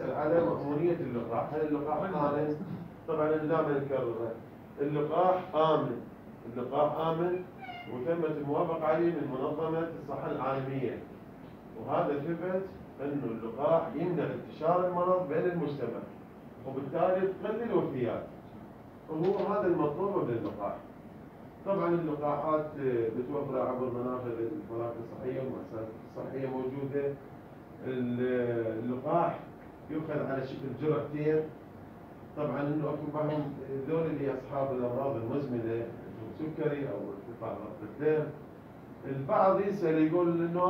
يسأل على مأمونية اللقاح. هل اللقاح آمن؟ طبعا أنا دائما أكررها اللقاح آمن. اللقاح آمن وتمت الموافقة عليه من منظمة الصحة العالمية. وهذا ثبت أنه اللقاح يمنع انتشار المرض بين المجتمع. وبالتالي تقلل الوفيات. وهو هذا المطلوب من اللقاح. طبعا اللقاحات متوفرة عبر منافذ المراكز الصحية والمؤسسات الصحية موجودة. اللقاح يؤخذ على شكل جرعتين طبعا إنه أكو بعضهم ذول اللي أصحاب الأمراض المزمنة سكري أو ارتفاع ضغط الدم. البعض يسأل يقول إنه